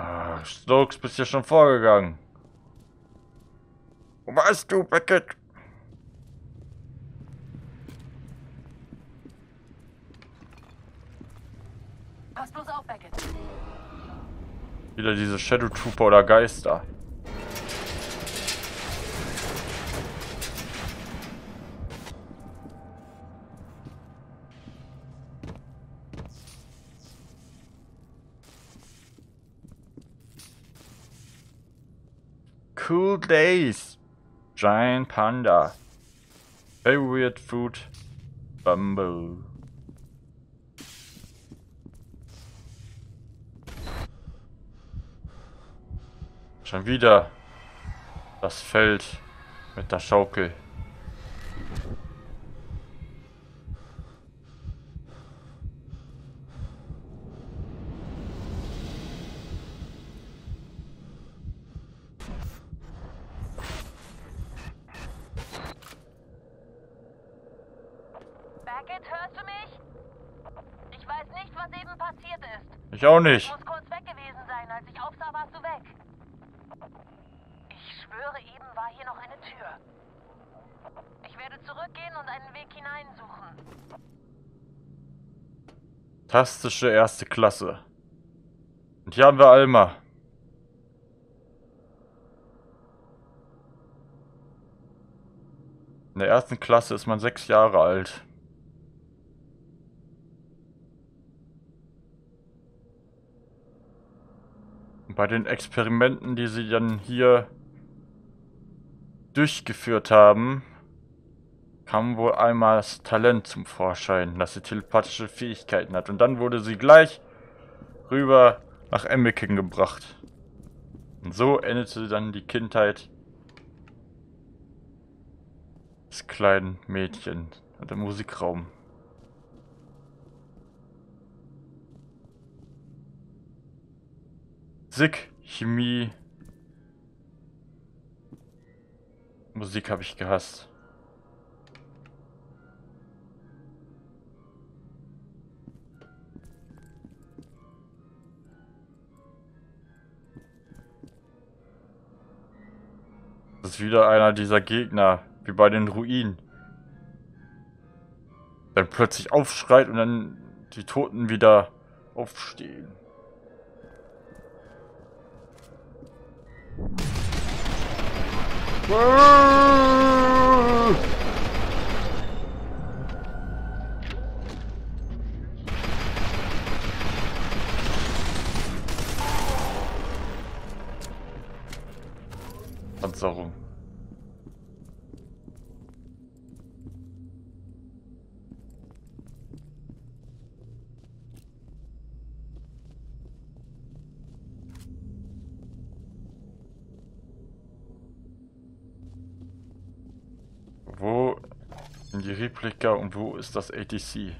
Ah, Stokes, bist ja schon vorgegangen. Wo warst du, Beckett? Pass bloß auf, Beckett. Wieder diese Shadow Trooper oder Geister. Cool Days. Giant Panda. Favorite food. Bumble. Schon wieder das Feld mit der Schaukel. Beckett, hörst du mich? Ich weiß nicht, was eben passiert ist. Ich auch nicht. musst kurz weg gewesen sein. Als ich aufsah, warst du weg. Ich schwöre, eben war hier noch eine Tür. Ich werde zurückgehen und einen Weg hineinsuchen. Fantastische erste Klasse. Und hier haben wir Alma. In der ersten Klasse ist man sechs Jahre alt. Und bei den Experimenten, die sie dann hier durchgeführt haben, kam wohl einmal das Talent zum Vorschein, dass sie telepathische Fähigkeiten hat. Und dann wurde sie gleich rüber nach Emmeken gebracht. Und so endete dann die Kindheit des kleinen Mädchen und im Musikraum. Physik, Chemie, Musik habe ich gehasst. Das ist wieder einer dieser Gegner, wie bei den Ruinen. Dann plötzlich aufschreit und dann die Toten wieder aufstehen. Panzerung. Die Replika und wo ist das ATC?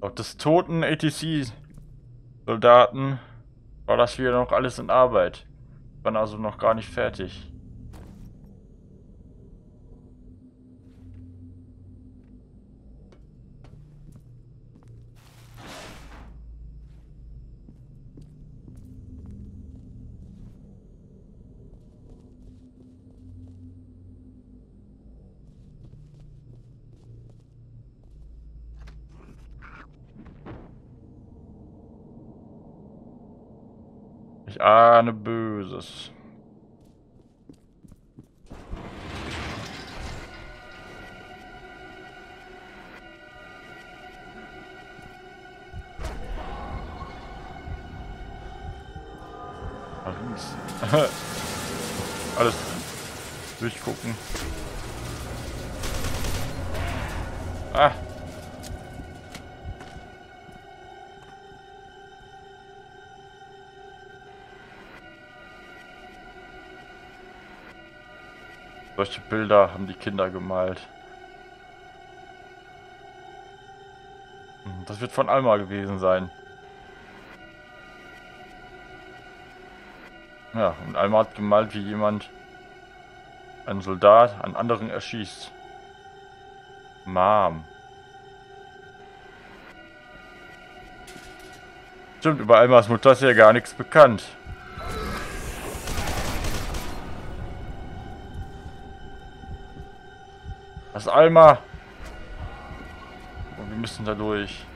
Laut des toten ATC-Soldaten war das hier noch alles in Arbeit. Waren also noch gar nicht fertig. Ich ahne Böses. Alles durchgucken. Ah. Solche Bilder haben die Kinder gemalt. Hm, Das wird von Alma gewesen sein. Ja, und Alma hat gemalt, wie jemand einen Soldat, einen anderen erschießt. Mom. Stimmt, über Almas Mutter ist ja gar nichts bekannt. Das ist Alma. Und wir müssen da durch.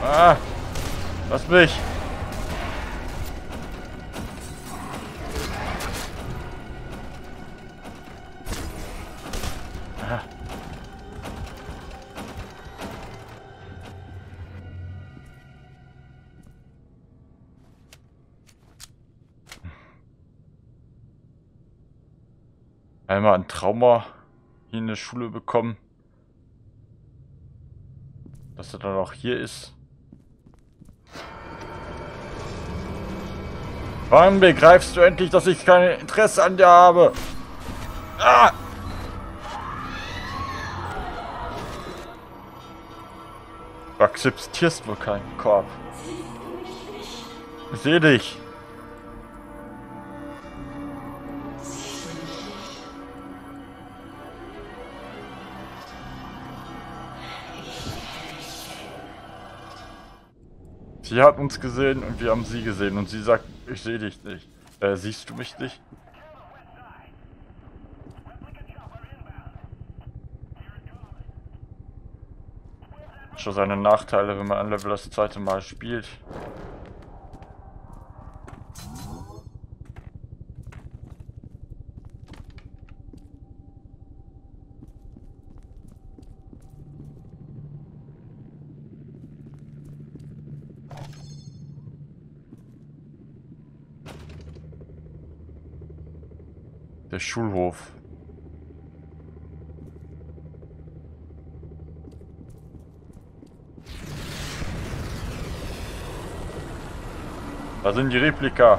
Ah! Lass mich! Einmal ein Trauma hier in der Schule bekommen. Dass er dann auch hier ist. Wann begreifst du endlich, dass ich kein Interesse an dir habe? Ah! Du akzeptierst wohl keinen Korb. Ich sehe dich. Sie hat uns gesehen und wir haben sie gesehen und sie sagt, ich sehe dich nicht. Äh, siehst du mich nicht? Schon seine Nachteile, wenn man ein Level das zweite Mal spielt. Der Schulhof. Da sind die Replika.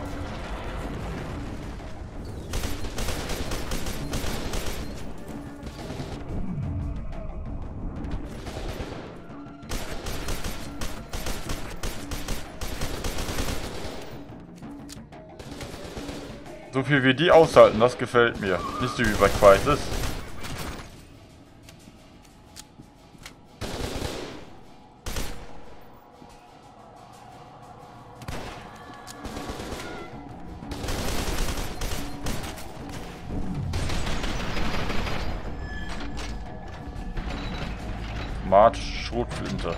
Viel wie die aushalten, das gefällt mir. Nicht so wie bei Crisis. Mart Schrotflinte.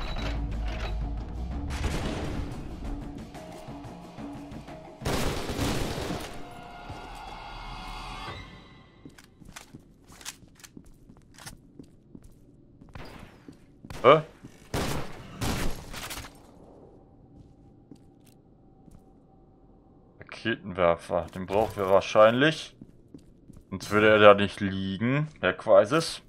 Hä? Raketenwerfer, den brauchen wir wahrscheinlich. Sonst würde er da nicht liegen, Herr Quaises.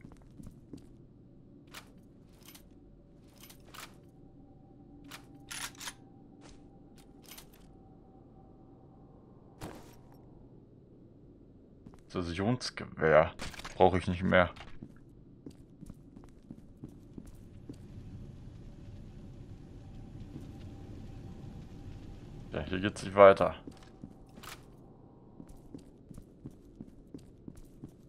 Präzisionsgewehr brauche ich nicht mehr. Geht's nicht weiter.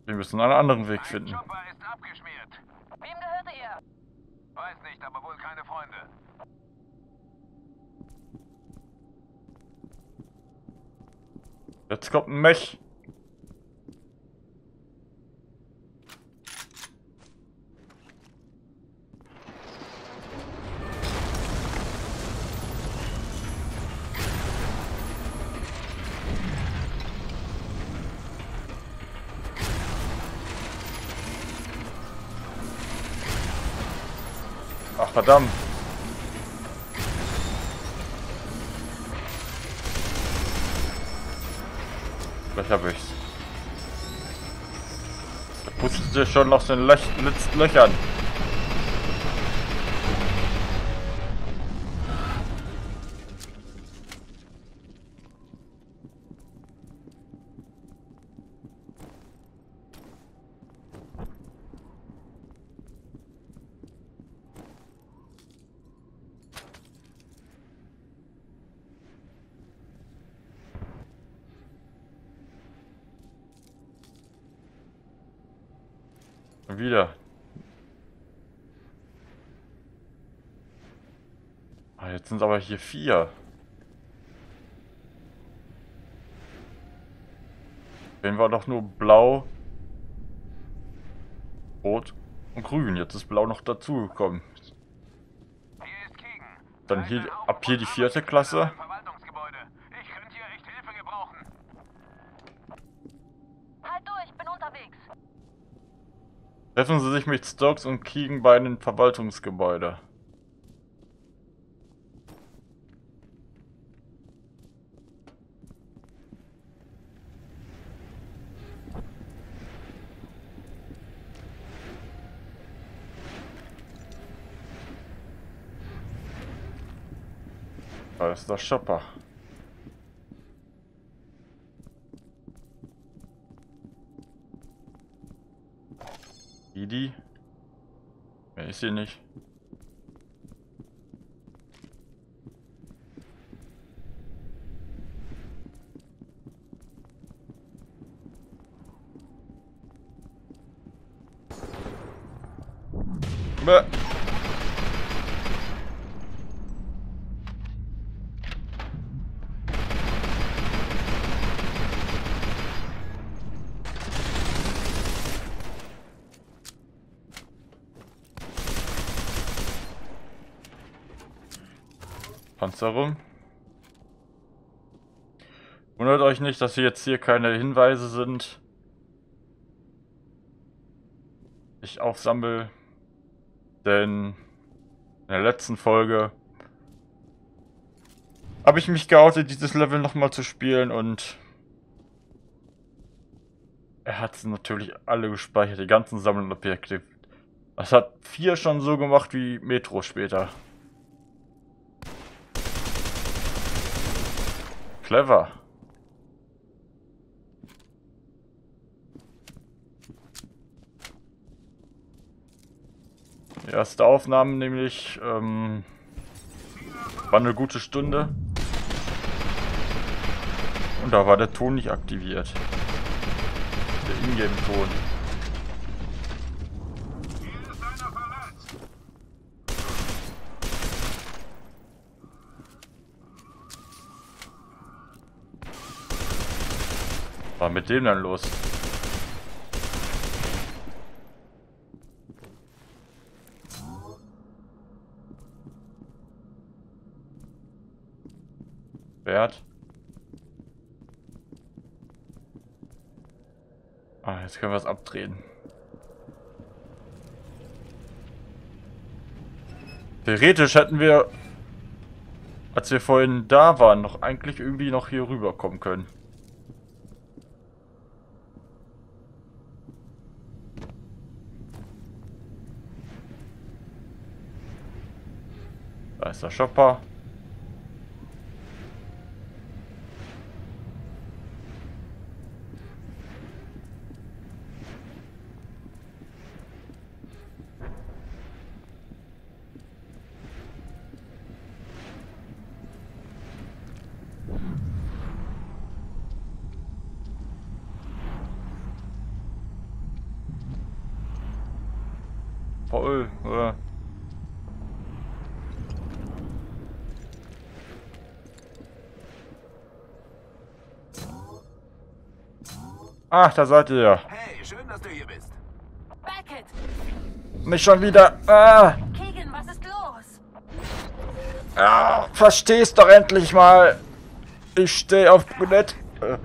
Wir müssen einen anderen Weg finden. Ein ist abgeschmiert. Wem gehört ihr? Weiß nicht, aber wohl keine Freunde. Jetzt kommt ein Mech. Verdammt. Gleich hab ich's. Da sich schon nach den Löch letzten Löchern. Schon wieder. Ah, jetzt sind aber hier vier. Den war doch nur blau, rot und grün. Jetzt ist blau noch dazugekommen. Dann hier, ab hier die vierte Klasse. Treffen Sie sich mit Stokes und Keegan bei einem Verwaltungsgebäude. Da ist der Shopper. Hier nicht? Bäh. Panzerung. Wundert euch nicht, dass hier jetzt hier keine Hinweise sind. Ich aufsammel. Denn in der letzten Folge habe ich mich geoutet, dieses Level nochmal zu spielen und er hat sie natürlich alle gespeichert, die ganzen Sammelobjekte. Das hat vier schon so gemacht wie Metro später. Clever. Die erste Aufnahme nämlich ähm, war eine gute Stunde. Und da war der Ton nicht aktiviert. Der Ingame-Ton. Hier ist einer verletzt. Was war mit dem dann los? Wert. Ah, jetzt können wir es abdrehen. Theoretisch hätten wir, als wir vorhin da waren, noch eigentlich irgendwie noch hier rüberkommen können. Der Shopper. Voll, oder? Ach, da seid ihr. Hey, schön, dass du hier bist. Beckett! Nicht schon wieder. Ah, Keegan, was ist los? ah, versteh's doch endlich mal. Ich stehe auf Brunett. Äh,